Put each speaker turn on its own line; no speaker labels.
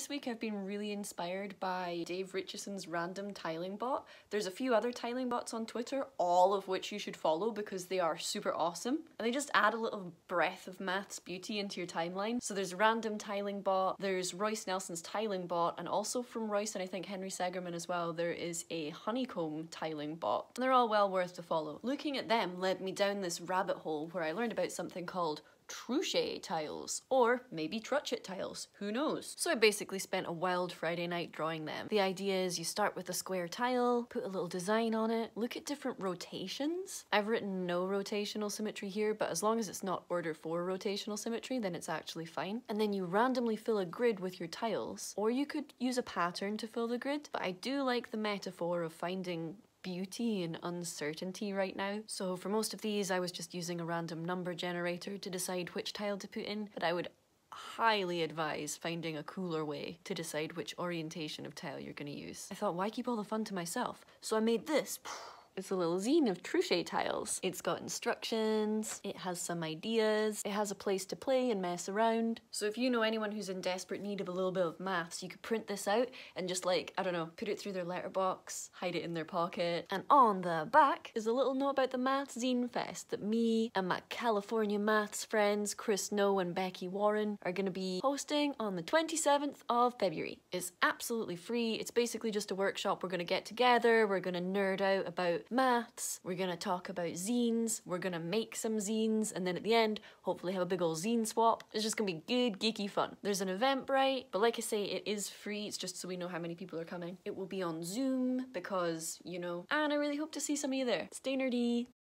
This week I've been really inspired by Dave Richeson's random tiling bot. There's a few other tiling bots on Twitter, all of which you should follow because they are super awesome. And they just add a little breath of maths beauty into your timeline. So there's random tiling bot, there's Roice Nelson's tiling bot, and also from Roice and I think Henry Segerman as well, there is a honeycomb tiling bot. And they're all well worth to follow. Looking at them led me down this rabbit hole where I learned about something called Truchet tiles, or maybe Truchet tiles, who knows? So I basically spent a wild Friday night drawing them. The idea is you start with a square tile, put a little design on it, look at different rotations. I've written no rotational symmetry here, but as long as it's not order 4 rotational symmetry, then it's actually fine. And then you randomly fill a grid with your tiles, or you could use a pattern to fill the grid, but I do like the metaphor of finding beauty and uncertainty right now. So for most of these, I was just using a random number generator to decide which tile to put in, but I would highly advise finding a cooler way to decide which orientation of tile you're going to use. I thought, why keep all the fun to myself? So I made this. It's a little zine of Truchet tiles. It's got instructions, it has some ideas, it has a place to play and mess around. So if you know anyone who's in desperate need of a little bit of maths, you could print this out and just like, I don't know, put it through their letterbox, hide it in their pocket. And on the back is a little note about the Maths Zine Fest that me and my California maths friends Chris No and Becky Warren are gonna be hosting on the 27th of February. It's absolutely free. It's basically just a workshop. We're gonna get together, we're gonna nerd out about maths, we're gonna talk about zines, we're gonna make some zines, and then at the end, hopefully have a big old zine swap. It's just gonna be good, geeky fun. There's an Eventbrite, but like I say, it is free, it's just so we know how many people are coming. It will be on Zoom because, you know, and I really hope to see some of you there. Stay nerdy!